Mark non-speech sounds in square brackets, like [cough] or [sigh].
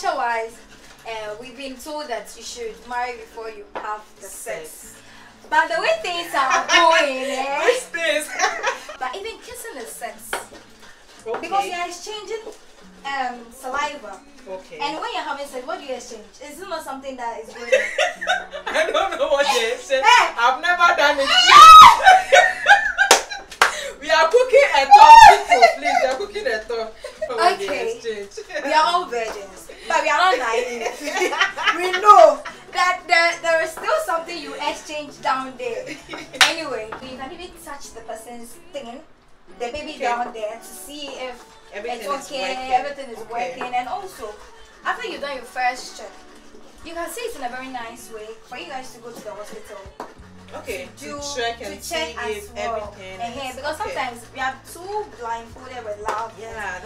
culture wise, uh, we've been told that you should marry before you have the sex. But the way things are [laughs] going, eh? Which [laughs] space? But even kissing is sex. okay. Because you're exchanging um, saliva. okay. And when you're having sex, what do you exchange? Is it not something that is going? [laughs] I don't know what they exchange. I've never done it. we are cooking a top, people. Please, we are cooking a top. they Okay. exchange. we are all virgins, we are not naive. [laughs] we know that there, there is still something you exchange down there. [laughs] Anyway, you can even touch the person's thing, the baby Okay. down there, to see if Everything it's is okay, working. everything is Okay. working, and also after you've done your first check, you can see it in a very nice way for you guys to go to the hospital Okay, do to check and to check see as if well. everything. Uh-huh, is because okay. sometimes we are too blindfolded with love. Yeah,